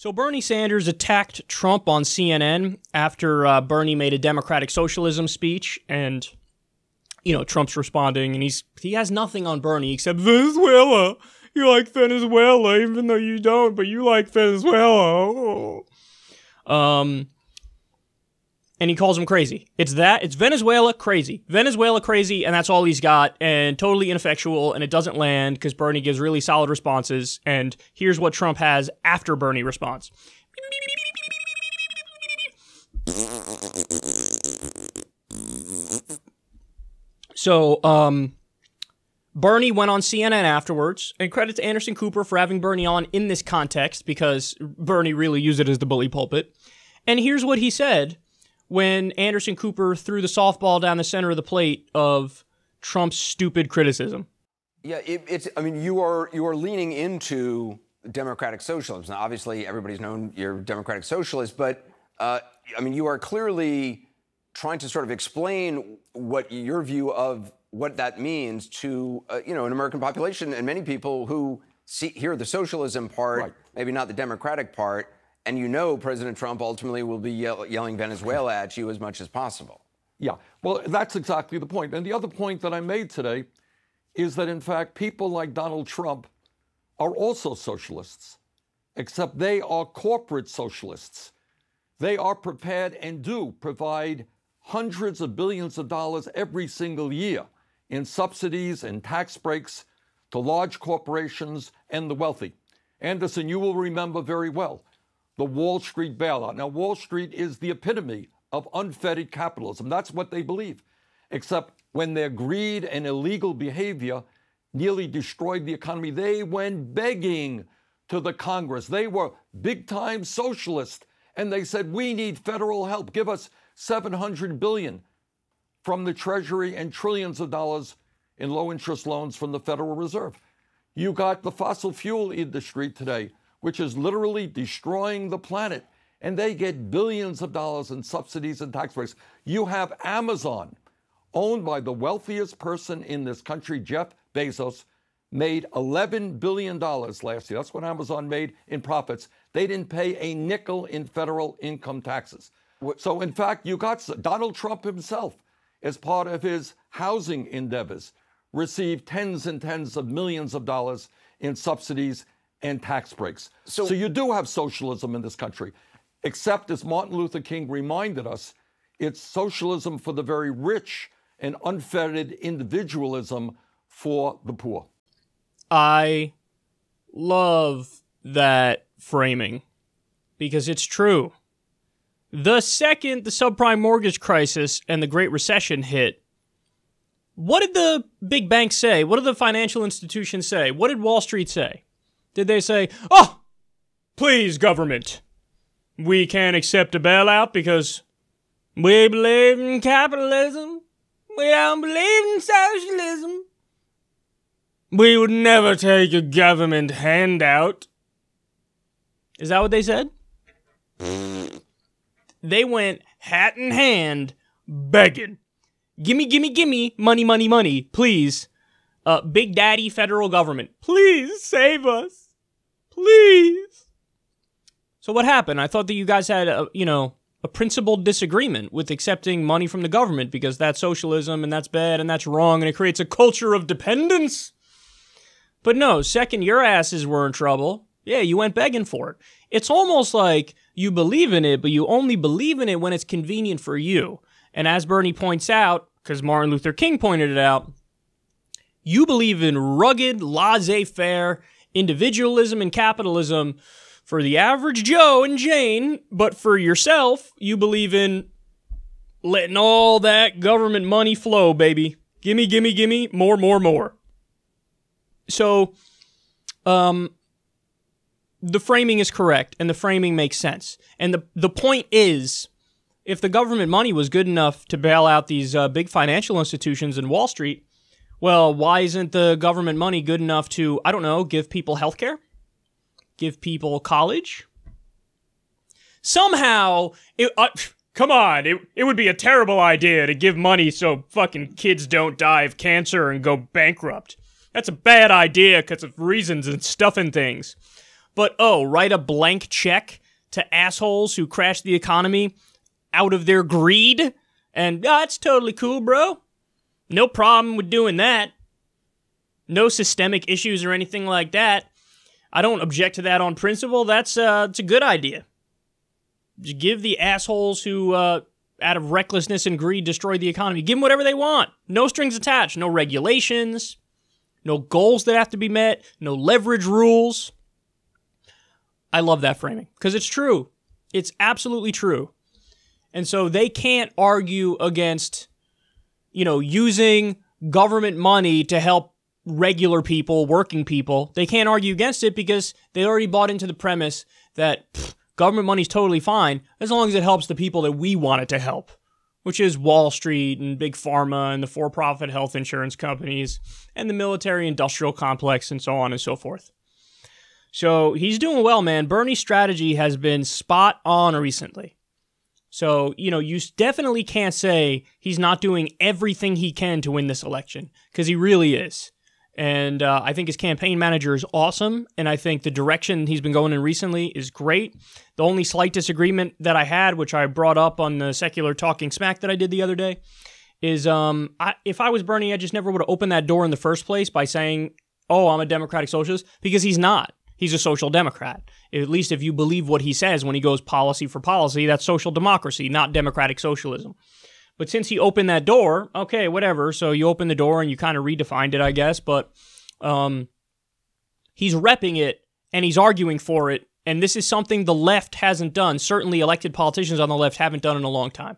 So Bernie Sanders attacked Trump on CNN after uh, Bernie made a democratic socialism speech, and you know Trump's responding, and he's he has nothing on Bernie except Venezuela. You like Venezuela, even though you don't, but you like Venezuela. Um, and he calls him crazy. It's that. It's Venezuela crazy. Venezuela crazy, and that's all he's got, and totally ineffectual, and it doesn't land because Bernie gives really solid responses. And here's what Trump has after Bernie response. So, um, Bernie went on CNN afterwards, and credit to Anderson Cooper for having Bernie on in this context because Bernie really used it as the bully pulpit. And here's what he said when Anderson Cooper threw the softball down the center of the plate of Trump's stupid criticism. Yeah, it, it's. I mean, you are you are leaning into democratic socialism. Now, obviously, everybody's known you're democratic socialist, but uh, I mean, you are clearly trying to sort of explain what your view of what that means to uh, you know an American population and many people who see hear the socialism part, right. maybe not the democratic part, and you know President Trump ultimately will be yell- yelling Venezuela at you as much as possible. Yeah, well, that's exactly the point. And the other point that I made today is that in fact people like Donald Trump are also socialists, except they are corporate socialists. They are prepared and do provide hundreds of billions of dollars every single year in subsidies and tax breaks to large corporations and the wealthy. Anderson, you will remember very well the Wall Street bailout. Now, Wall Street is the epitome of unfettered capitalism. That's what they believe. Except when their greed and illegal behavior nearly destroyed the economy, they went begging to the Congress. They were big time socialists. And they said, We need federal help. Give us 700 billion from the Treasury and trillions of dollars in low interest loans from the Federal Reserve. You got the fossil fuel industry today, which is literally destroying the planet, and they get billions of dollars in subsidies and tax breaks. You have Amazon, owned by the wealthiest person in this country, Jeff Bezos, made $11 billion last year. That's what Amazon made in profits. They didn't pay a nickel in federal income taxes. So, in fact, you got Donald Trump himself as part of his housing endeavors, received tens and tens of millions of dollars in subsidies and tax breaks. So, so you do have socialism in this country, except as Martin Luther King reminded us, it's socialism for the very rich and unfettered individualism for the poor. I love that framing because it's true. The second the subprime mortgage crisis and the Great Recession hit, what did the big banks say? What did the financial institutions say? What did Wall Street say? Did they say, oh, please, government, we can't accept a bailout because we believe in capitalism? We don't believe in socialism. We would never take a government handout. Is that what they said? they went hat in hand begging. Gimme, gimme, gimme, money, money, money, please. Uh, Big Daddy federal government, please save us. Please. So what happened? I thought that you guys had, a, you know, a principled disagreement with accepting money from the government because that's socialism and that's bad and that's wrong and it creates a culture of dependence. But no, second your asses were in trouble, yeah, you went begging for it. It's almost like you believe in it, but you only believe in it when it's convenient for you. And as Bernie points out, because Martin Luther King pointed it out, you believe in rugged, laissez faire individualism and capitalism for the average Joe and Jane, but for yourself, you believe in letting all that government money flow, baby. Gimme, gimme, gimme, more, more, more. So, um, the framing is correct and the framing makes sense. And the the point is if the government money was good enough to bail out these uh, big financial institutions in Wall Street, well, why isn't the government money good enough to, I don't know, give people health care? Give people college? Somehow, it, uh, come on, it, it would be a terrible idea to give money so fucking kids don't die of cancer and go bankrupt. That's a bad idea because of reasons and stuff and things. But oh, write a blank check to assholes who crash the economy out of their greed? And that's oh, totally cool, bro. No problem with doing that. No systemic issues or anything like that. I don't object to that on principle. That's uh, it's a good idea. Just give the assholes who, uh, out of recklessness and greed, destroy the economy. Give them whatever they want. No strings attached. No regulations. No goals that have to be met. No leverage rules. I love that framing because it's true. It's absolutely true. And so they can't argue against, you know, using government money to help regular people, working people. They can't argue against it because they already bought into the premise that pff, government money's totally fine as long as it helps the people that we want it to help, which is Wall Street and big pharma and the for profit health insurance companies and the military industrial complex and so on and so forth. So he's doing well, man. Bernie's strategy has been spot on recently. So, you know, you definitely can't say he's not doing everything he can to win this election because he really is. And uh, I think his campaign manager is awesome. And I think the direction he's been going in recently is great. The only slight disagreement that I had, which I brought up on the secular talking smack that I did the other day, is um, I, if I was Bernie, I just never would have opened that door in the first place by saying, oh, I'm a democratic socialist, because he's not. He's a social democrat. At least if you believe what he says when he goes policy for policy, that's social democracy, not democratic socialism. But since he opened that door, okay, whatever. So you opened the door and you kind of redefined it, I guess. But um, he's repping it and he's arguing for it. And this is something the left hasn't done. Certainly, elected politicians on the left haven't done in a long time.